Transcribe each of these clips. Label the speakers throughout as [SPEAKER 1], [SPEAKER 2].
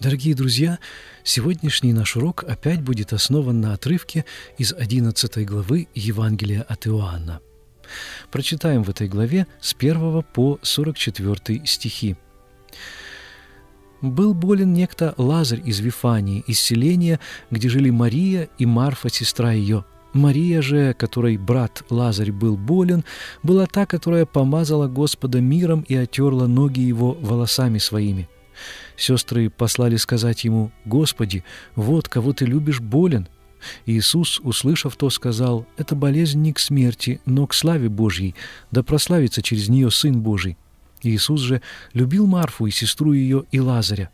[SPEAKER 1] Дорогие друзья, сегодняшний наш урок опять будет основан на отрывке из 11 главы Евангелия от Иоанна. Прочитаем в этой главе с 1 по 44 стихи. «Был болен некто Лазарь из Вифании, из селения, где жили Мария и Марфа, сестра ее. Мария же, которой брат Лазарь был болен, была та, которая помазала Господа миром и отерла ноги его волосами своими». Сестры послали сказать ему, «Господи, вот кого ты любишь болен». Иисус, услышав то, сказал, «Это болезнь не к смерти, но к славе Божьей, да прославится через нее Сын Божий». Иисус же любил Марфу и сестру ее и Лазаря.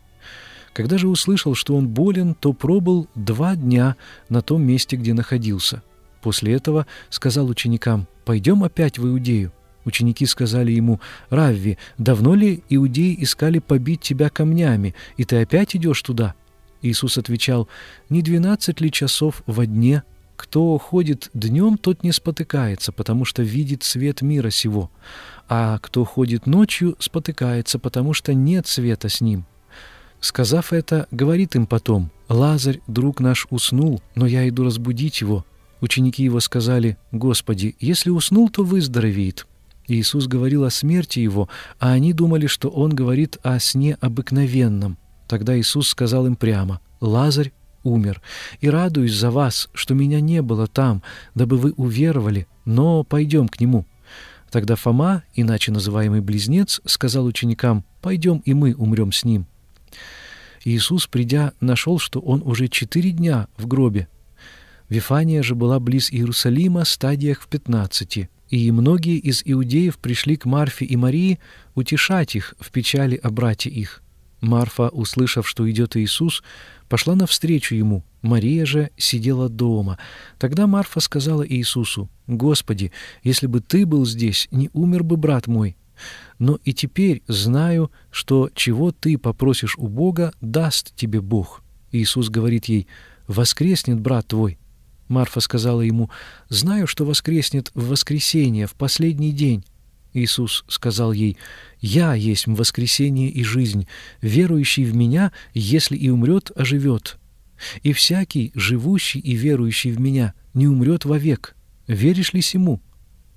[SPEAKER 1] Когда же услышал, что он болен, то пробыл два дня на том месте, где находился. После этого сказал ученикам, «Пойдем опять в Иудею». Ученики сказали ему, «Равви, давно ли иудеи искали побить тебя камнями, и ты опять идешь туда?» Иисус отвечал, «Не двенадцать ли часов во дне? Кто ходит днем, тот не спотыкается, потому что видит свет мира сего, а кто ходит ночью, спотыкается, потому что нет света с ним». Сказав это, говорит им потом, «Лазарь, друг наш, уснул, но я иду разбудить его». Ученики его сказали, «Господи, если уснул, то выздоровеет». Иисус говорил о смерти его, а они думали, что он говорит о сне обыкновенном. Тогда Иисус сказал им прямо, «Лазарь умер, и радуюсь за вас, что меня не было там, дабы вы уверовали, но пойдем к нему». Тогда Фома, иначе называемый Близнец, сказал ученикам, «Пойдем, и мы умрем с ним». Иисус, придя, нашел, что он уже четыре дня в гробе. Вифания же была близ Иерусалима, стадиях в пятнадцати. И многие из иудеев пришли к Марфе и Марии утешать их в печали о брате их. Марфа, услышав, что идет Иисус, пошла навстречу ему. Мария же сидела дома. Тогда Марфа сказала Иисусу, «Господи, если бы ты был здесь, не умер бы брат мой. Но и теперь знаю, что чего ты попросишь у Бога, даст тебе Бог». Иисус говорит ей, «Воскреснет брат твой». Марфа сказала ему, «Знаю, что воскреснет в воскресенье, в последний день». Иисус сказал ей, «Я есть воскресение и жизнь. Верующий в Меня, если и умрет, оживет. И всякий, живущий и верующий в Меня, не умрет вовек. Веришь ли сему?»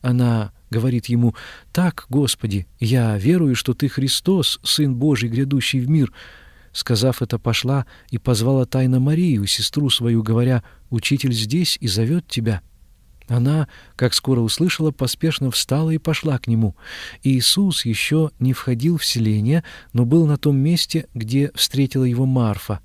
[SPEAKER 1] Она говорит ему, «Так, Господи, я верую, что Ты Христос, Сын Божий, грядущий в мир». Сказав это, пошла и позвала тайно Марию, сестру свою, говоря, «Учитель здесь и зовет тебя». Она, как скоро услышала, поспешно встала и пошла к нему. Иисус еще не входил в селение, но был на том месте, где встретила его Марфа.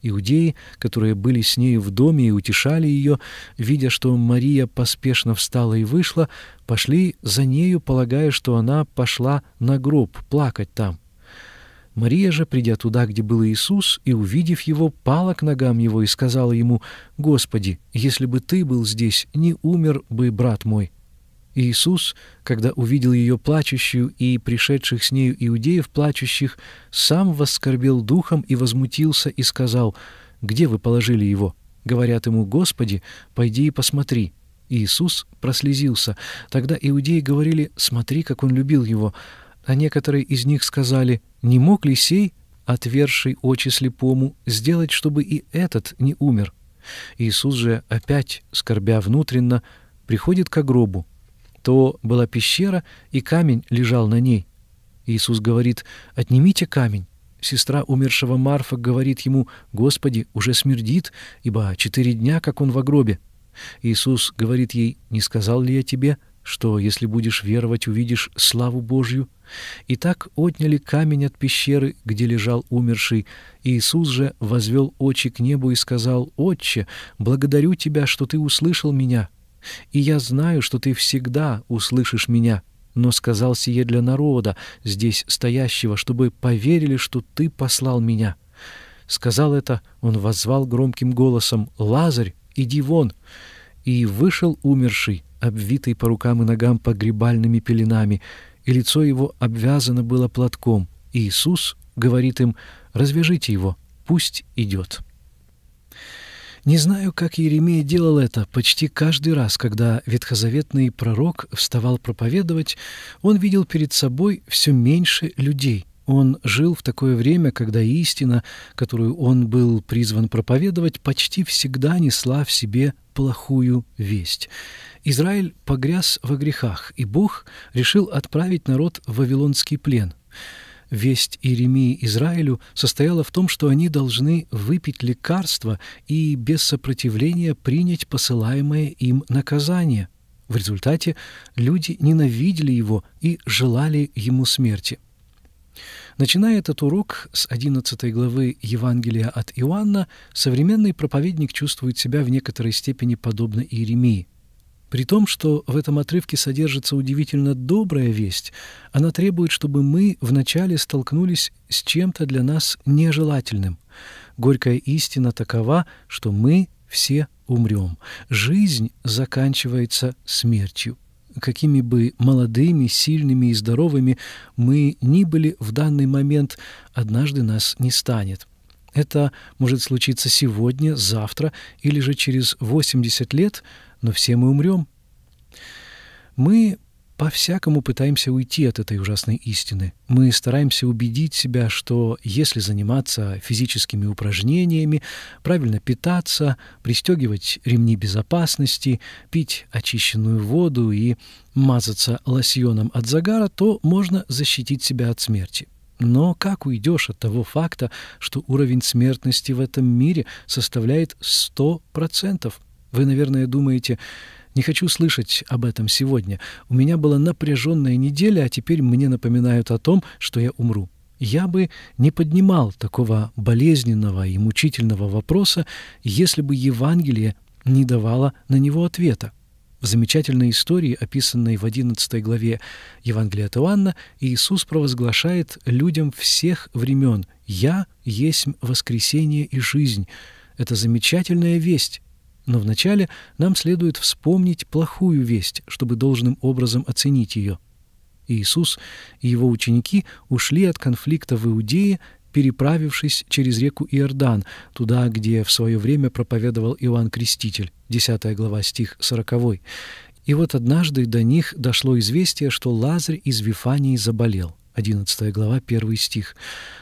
[SPEAKER 1] Иудеи, которые были с нею в доме и утешали ее, видя, что Мария поспешно встала и вышла, пошли за нею, полагая, что она пошла на гроб плакать там. Мария же, придя туда, где был Иисус, и увидев его, пала к ногам его и сказала ему, «Господи, если бы ты был здесь, не умер бы брат мой». Иисус, когда увидел ее плачущую и пришедших с нею иудеев плачущих, сам воскорбел духом и возмутился и сказал, «Где вы положили его?» Говорят ему, «Господи, пойди и посмотри». Иисус прослезился. Тогда иудеи говорили, «Смотри, как он любил его». А некоторые из них сказали, не мог ли сей, отверший очи слепому, сделать, чтобы и этот не умер? Иисус же опять, скорбя внутренно, приходит к гробу. То была пещера, и камень лежал на ней. Иисус говорит, «Отнимите камень». Сестра умершего Марфа говорит ему, «Господи, уже смердит, ибо четыре дня, как он в гробе». Иисус говорит ей, «Не сказал ли я тебе, что, если будешь веровать, увидишь славу Божью?» И так отняли камень от пещеры, где лежал умерший. Иисус же возвел очи к небу и сказал, «Отче, благодарю Тебя, что Ты услышал меня, и я знаю, что Ты всегда услышишь меня, но сказал сие для народа, здесь стоящего, чтобы поверили, что Ты послал меня». Сказал это, он воззвал громким голосом, «Лазарь, иди вон!» И вышел умерший, обвитый по рукам и ногам погребальными пеленами, и лицо его обвязано было платком. И Иисус говорит им, «Развяжите его, пусть идет». Не знаю, как Иеремия делал это. Почти каждый раз, когда ветхозаветный пророк вставал проповедовать, он видел перед собой все меньше людей. Он жил в такое время, когда истина, которую он был призван проповедовать, почти всегда несла в себе плохую весть. Израиль погряз во грехах, и Бог решил отправить народ в Вавилонский плен. Весть Иеремии Израилю состояла в том, что они должны выпить лекарство и без сопротивления принять посылаемое им наказание. В результате люди ненавидели его и желали ему смерти. Начиная этот урок с 11 главы Евангелия от Иоанна, современный проповедник чувствует себя в некоторой степени подобно Иеремии. При том, что в этом отрывке содержится удивительно добрая весть, она требует, чтобы мы вначале столкнулись с чем-то для нас нежелательным. Горькая истина такова, что мы все умрем. Жизнь заканчивается смертью какими бы молодыми, сильными и здоровыми мы ни были в данный момент, однажды нас не станет. Это может случиться сегодня, завтра или же через 80 лет, но все мы умрем. Мы по-всякому пытаемся уйти от этой ужасной истины. Мы стараемся убедить себя, что если заниматься физическими упражнениями, правильно питаться, пристегивать ремни безопасности, пить очищенную воду и мазаться лосьоном от загара, то можно защитить себя от смерти. Но как уйдешь от того факта, что уровень смертности в этом мире составляет 100%? Вы, наверное, думаете, не хочу слышать об этом сегодня. У меня была напряженная неделя, а теперь мне напоминают о том, что я умру. Я бы не поднимал такого болезненного и мучительного вопроса, если бы Евангелие не давало на него ответа. В замечательной истории, описанной в 11 главе Евангелия от Иоанна, Иисус провозглашает людям всех времен «Я есть воскресение и жизнь». Это замечательная весть, но вначале нам следует вспомнить плохую весть, чтобы должным образом оценить ее. Иисус и его ученики ушли от конфликта в Иудее, переправившись через реку Иордан, туда, где в свое время проповедовал Иоанн Креститель, 10 глава, стих 40. И вот однажды до них дошло известие, что Лазарь из Вифании заболел. 11 глава, 1 стих.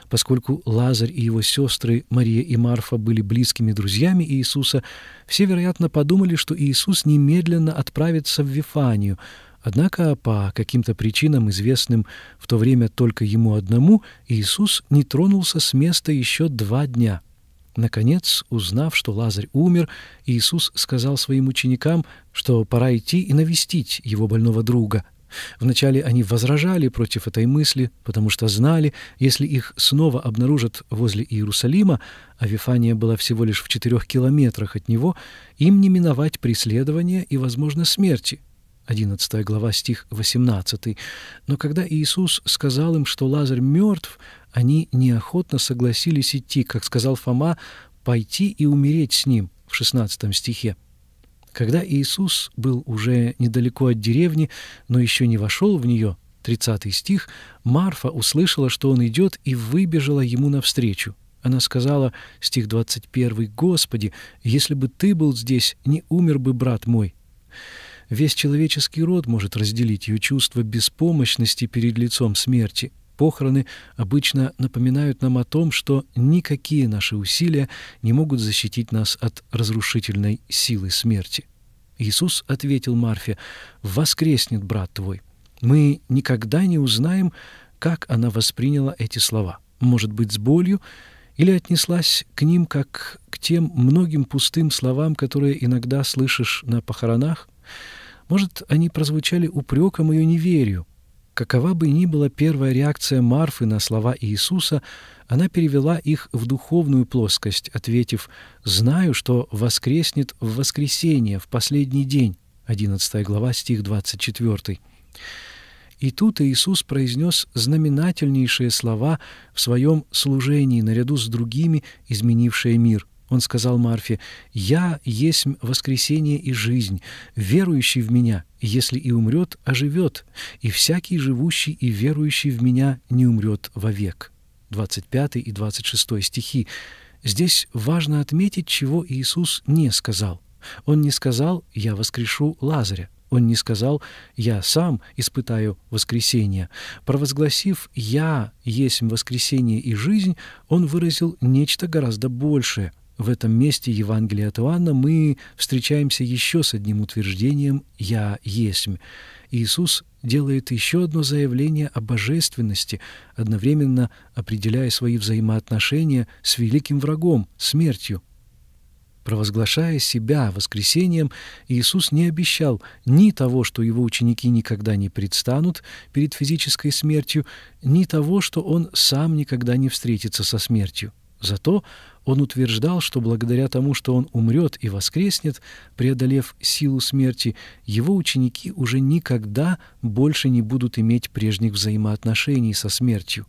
[SPEAKER 1] Поскольку Лазарь и его сестры Мария и Марфа были близкими друзьями Иисуса, все, вероятно, подумали, что Иисус немедленно отправится в Вифанию. Однако по каким-то причинам, известным в то время только ему одному, Иисус не тронулся с места еще два дня. Наконец, узнав, что Лазарь умер, Иисус сказал своим ученикам, что пора идти и навестить его больного друга, Вначале они возражали против этой мысли, потому что знали, если их снова обнаружат возле Иерусалима, а Вифания была всего лишь в четырех километрах от него, им не миновать преследования и, возможно, смерти. 11 глава, стих 18. Но когда Иисус сказал им, что Лазарь мертв, они неохотно согласились идти, как сказал Фома, пойти и умереть с ним в 16 стихе. Когда Иисус был уже недалеко от деревни, но еще не вошел в нее, 30 стих, Марфа услышала, что он идет, и выбежала ему навстречу. Она сказала, стих 21, «Господи, если бы Ты был здесь, не умер бы брат мой». Весь человеческий род может разделить ее чувство беспомощности перед лицом смерти. Похороны обычно напоминают нам о том, что никакие наши усилия не могут защитить нас от разрушительной силы смерти. Иисус ответил Марфе, «Воскреснет брат твой». Мы никогда не узнаем, как она восприняла эти слова. Может быть, с болью или отнеслась к ним, как к тем многим пустым словам, которые иногда слышишь на похоронах. Может, они прозвучали упреком ее неверию, Какова бы ни была первая реакция Марфы на слова Иисуса, она перевела их в духовную плоскость, ответив «Знаю, что воскреснет в воскресенье, в последний день». 11 глава, стих 24. И тут Иисус произнес знаменательнейшие слова в своем служении наряду с другими, изменившие мир. Он сказал Марфе, «Я есть воскресение и жизнь, верующий в Меня, если и умрет, оживет, и всякий живущий и верующий в Меня не умрет вовек». 25 и 26 стихи. Здесь важно отметить, чего Иисус не сказал. Он не сказал «Я воскрешу Лазаря». Он не сказал «я сам испытаю воскресение». Провозгласив «я есть воскресение и жизнь», он выразил нечто гораздо большее. В этом месте Евангелия от Иоанна мы встречаемся еще с одним утверждением «я есть». Иисус делает еще одно заявление о божественности, одновременно определяя свои взаимоотношения с великим врагом, смертью. Провозглашая себя воскресением, Иисус не обещал ни того, что его ученики никогда не предстанут перед физической смертью, ни того, что он сам никогда не встретится со смертью. Зато он утверждал, что благодаря тому, что он умрет и воскреснет, преодолев силу смерти, его ученики уже никогда больше не будут иметь прежних взаимоотношений со смертью.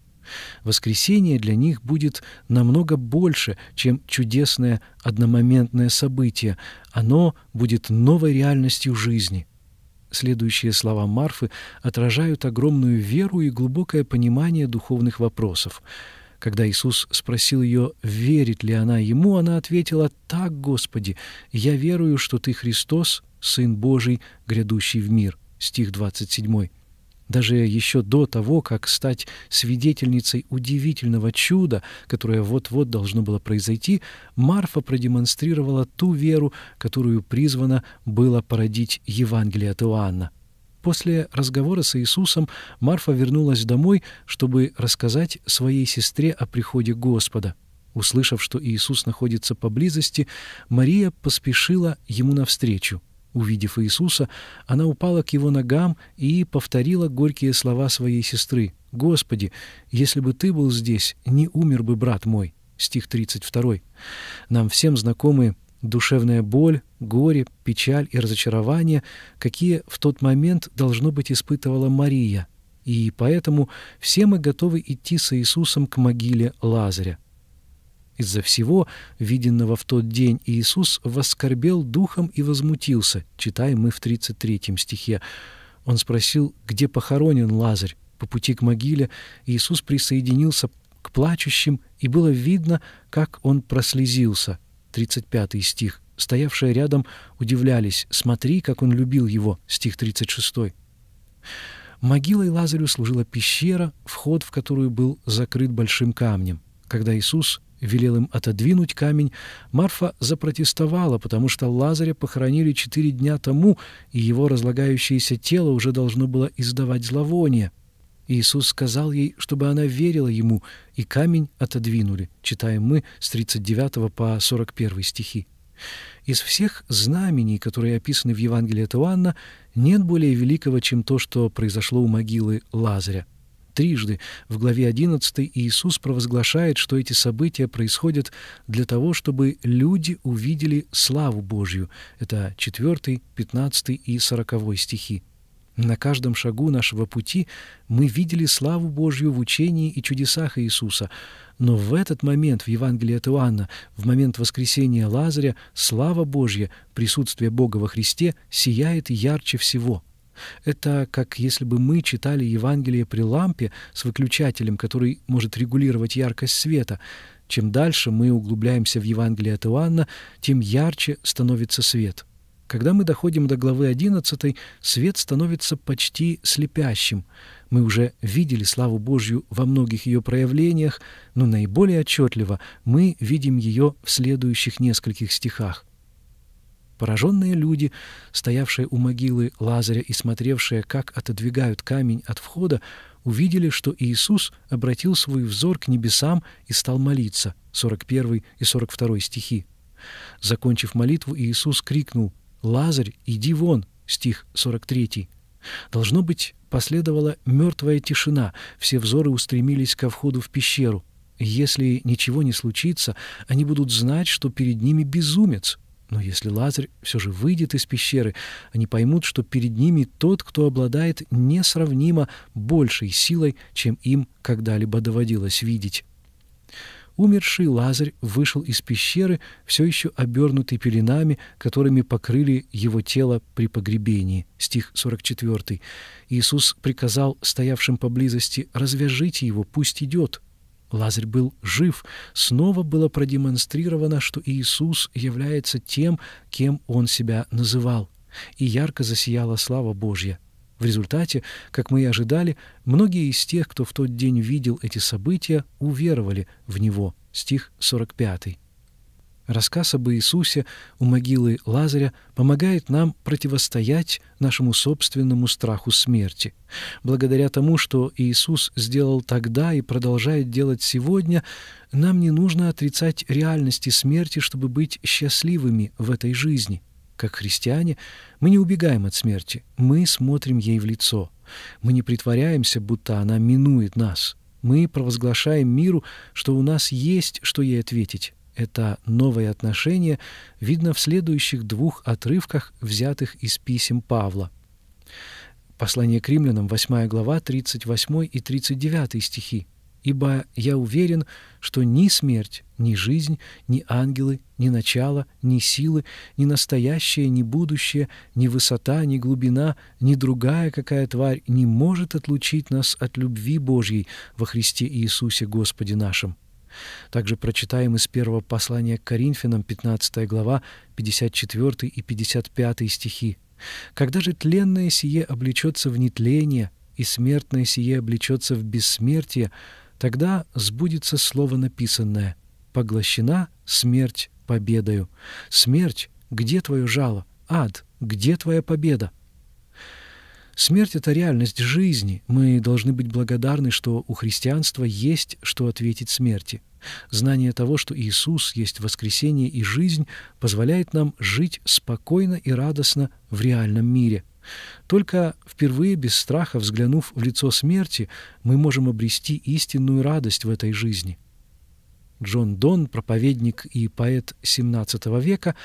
[SPEAKER 1] Воскресение для них будет намного больше, чем чудесное одномоментное событие. Оно будет новой реальностью жизни. Следующие слова Марфы отражают огромную веру и глубокое понимание духовных вопросов. Когда Иисус спросил ее, верит ли она ему, она ответила, «Так, Господи, я верую, что Ты Христос, Сын Божий, грядущий в мир». Стих 27. Даже еще до того, как стать свидетельницей удивительного чуда, которое вот-вот должно было произойти, Марфа продемонстрировала ту веру, которую призвано было породить Евангелие от Иоанна. После разговора с Иисусом Марфа вернулась домой, чтобы рассказать своей сестре о приходе Господа. Услышав, что Иисус находится поблизости, Мария поспешила ему навстречу. Увидев Иисуса, она упала к его ногам и повторила горькие слова своей сестры. «Господи, если бы Ты был здесь, не умер бы брат мой». Стих 32. Нам всем знакомы душевная боль, горе, печаль и разочарование, какие в тот момент, должно быть, испытывала Мария. И поэтому все мы готовы идти с Иисусом к могиле Лазаря. Из-за всего, виденного в тот день, Иисус воскорбел духом и возмутился, читаем мы в 33 стихе. Он спросил, где похоронен Лазарь. По пути к могиле Иисус присоединился к плачущим, и было видно, как он прослезился. 35 стих. Стоявшие рядом удивлялись. «Смотри, как он любил его» стих 36. Могилой Лазарю служила пещера, вход в которую был закрыт большим камнем. Когда Иисус велел им отодвинуть камень, Марфа запротестовала, потому что Лазаря похоронили четыре дня тому, и его разлагающееся тело уже должно было издавать зловоние. Иисус сказал ей, чтобы она верила ему, и камень отодвинули, читаем мы с 39 по 41 стихи. Из всех знамений, которые описаны в Евангелии от Иоанна, нет более великого, чем то, что произошло у могилы Лазаря. Трижды в главе 11 Иисус провозглашает, что эти события происходят для того, чтобы люди увидели славу Божью. Это 4, 15 и 40 стихи. На каждом шагу нашего пути мы видели славу Божью в учении и чудесах Иисуса. Но в этот момент в Евангелии от Иоанна, в момент воскресения Лазаря, слава Божья, присутствие Бога во Христе сияет ярче всего – это как если бы мы читали Евангелие при лампе с выключателем, который может регулировать яркость света. Чем дальше мы углубляемся в Евангелие от Иоанна, тем ярче становится свет. Когда мы доходим до главы 11, свет становится почти слепящим. Мы уже видели славу Божью во многих ее проявлениях, но наиболее отчетливо мы видим ее в следующих нескольких стихах. Пораженные люди, стоявшие у могилы Лазаря и смотревшие, как отодвигают камень от входа, увидели, что Иисус обратил свой взор к небесам и стал молиться. 41 и 42 стихи. Закончив молитву, Иисус крикнул «Лазарь, иди вон!» стих 43. Должно быть, последовала мертвая тишина, все взоры устремились ко входу в пещеру. Если ничего не случится, они будут знать, что перед ними безумец, но если Лазарь все же выйдет из пещеры, они поймут, что перед ними тот, кто обладает несравнимо большей силой, чем им когда-либо доводилось видеть. Умерший Лазарь вышел из пещеры, все еще обернутый пеленами, которыми покрыли его тело при погребении. Стих 44. Иисус приказал стоявшим поблизости «развяжите его, пусть идет». Лазарь был жив. Снова было продемонстрировано, что Иисус является тем, кем он себя называл. и ярко засияла слава Божья. В результате, как мы и ожидали, многие из тех, кто в тот день видел эти события, уверовали в Него. Стих 45. Рассказ об Иисусе у могилы Лазаря помогает нам противостоять нашему собственному страху смерти. Благодаря тому, что Иисус сделал тогда и продолжает делать сегодня, нам не нужно отрицать реальности смерти, чтобы быть счастливыми в этой жизни. Как христиане, мы не убегаем от смерти, мы смотрим ей в лицо. Мы не притворяемся, будто она минует нас. Мы провозглашаем миру, что у нас есть, что ей ответить это новое отношение видно в следующих двух отрывках, взятых из писем Павла. Послание к римлянам, 8 глава, 38 и 39 стихи. «Ибо я уверен, что ни смерть, ни жизнь, ни ангелы, ни начало, ни силы, ни настоящее, ни будущее, ни высота, ни глубина, ни другая какая тварь не может отлучить нас от любви Божьей во Христе Иисусе Господе нашим». Также прочитаем из первого послания к Коринфянам, 15 глава, 54 и 55 стихи. «Когда же тленное сие облечется в нетление, и смертное сие облечется в бессмертие, тогда сбудется слово написанное «Поглощена смерть победою». Смерть, где твое жало? Ад, где твоя победа? Смерть — это реальность жизни. Мы должны быть благодарны, что у христианства есть что ответить смерти. Знание того, что Иисус есть воскресение и жизнь, позволяет нам жить спокойно и радостно в реальном мире. Только впервые без страха взглянув в лицо смерти, мы можем обрести истинную радость в этой жизни. Джон Дон, проповедник и поэт XVII века,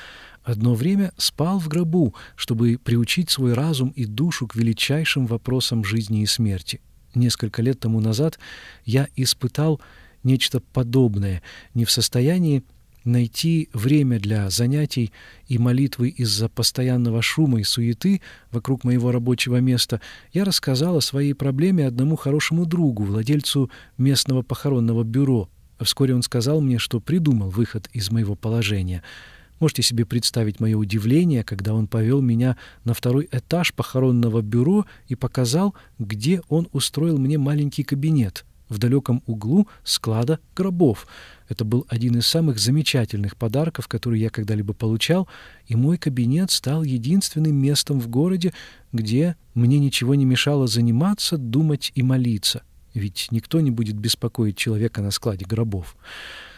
[SPEAKER 1] одно время спал в гробу, чтобы приучить свой разум и душу к величайшим вопросам жизни и смерти. Несколько лет тому назад я испытал нечто подобное, не в состоянии найти время для занятий и молитвы из-за постоянного шума и суеты вокруг моего рабочего места, я рассказал о своей проблеме одному хорошему другу, владельцу местного похоронного бюро. Вскоре он сказал мне, что придумал выход из моего положения — Можете себе представить мое удивление, когда он повел меня на второй этаж похоронного бюро и показал, где он устроил мне маленький кабинет в далеком углу склада гробов. Это был один из самых замечательных подарков, которые я когда-либо получал, и мой кабинет стал единственным местом в городе, где мне ничего не мешало заниматься, думать и молиться. Ведь никто не будет беспокоить человека на складе гробов.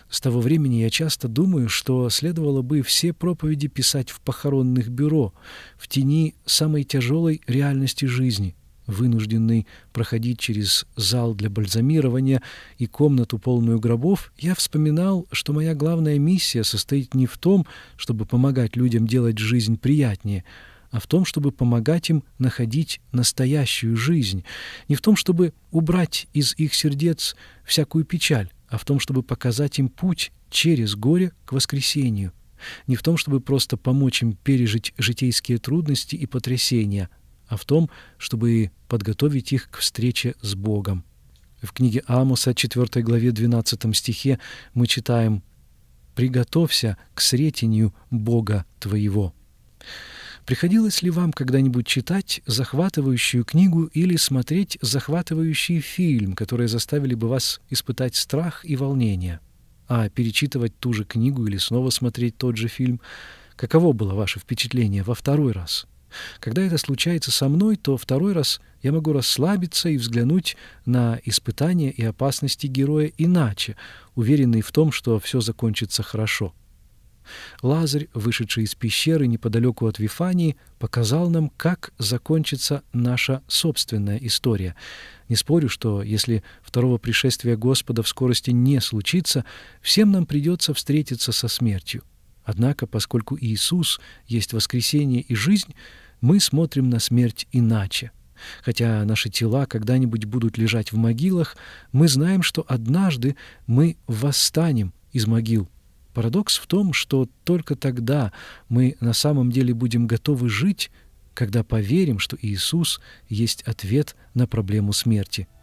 [SPEAKER 1] С того времени я часто думаю, что следовало бы все проповеди писать в похоронных бюро, в тени самой тяжелой реальности жизни, вынужденный проходить через зал для бальзамирования и комнату полную гробов, я вспоминал, что моя главная миссия состоит не в том, чтобы помогать людям делать жизнь приятнее, а в том, чтобы помогать им находить настоящую жизнь, не в том, чтобы убрать из их сердец всякую печаль, а в том, чтобы показать им путь через горе к воскресению, не в том, чтобы просто помочь им пережить житейские трудности и потрясения, а в том, чтобы подготовить их к встрече с Богом. В книге Амоса, 4 главе 12 стихе мы читаем «Приготовься к сретению Бога твоего». Приходилось ли вам когда-нибудь читать захватывающую книгу или смотреть захватывающий фильм, которые заставили бы вас испытать страх и волнение? А перечитывать ту же книгу или снова смотреть тот же фильм? Каково было ваше впечатление во второй раз? Когда это случается со мной, то второй раз я могу расслабиться и взглянуть на испытания и опасности героя иначе, уверенный в том, что все закончится хорошо. Лазарь, вышедший из пещеры неподалеку от Вифании, показал нам, как закончится наша собственная история. Не спорю, что если второго пришествия Господа в скорости не случится, всем нам придется встретиться со смертью. Однако, поскольку Иисус есть воскресение и жизнь, мы смотрим на смерть иначе. Хотя наши тела когда-нибудь будут лежать в могилах, мы знаем, что однажды мы восстанем из могил Парадокс в том, что только тогда мы на самом деле будем готовы жить, когда поверим, что Иисус есть ответ на проблему смерти –